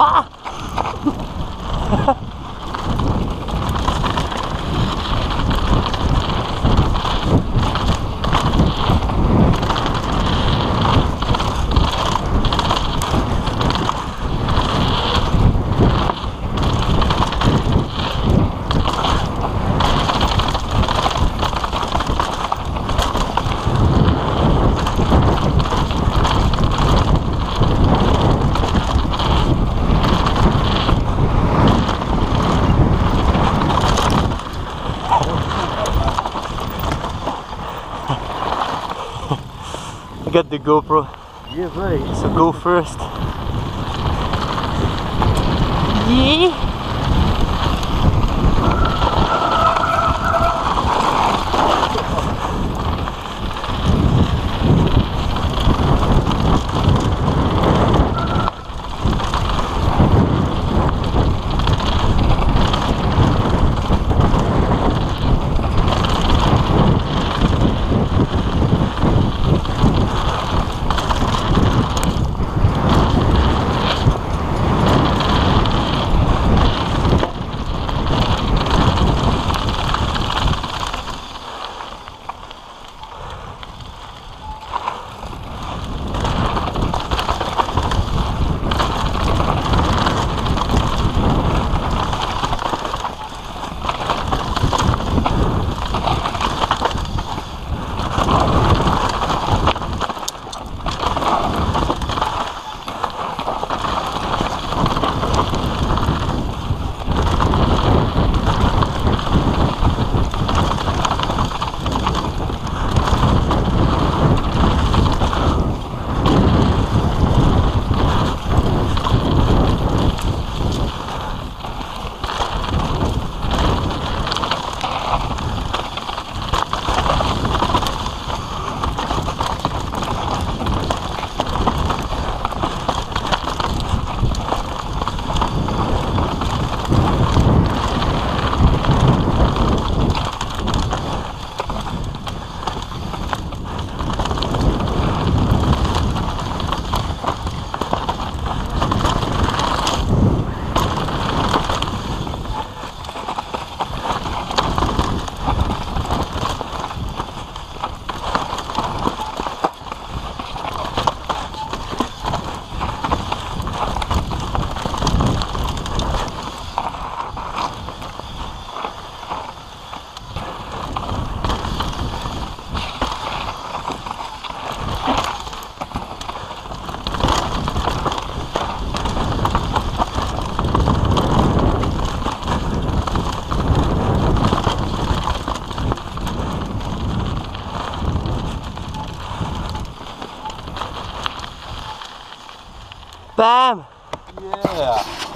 Ah! I got the GoPro, Yeah, right. so go first. Yeah. Bam! Yeah.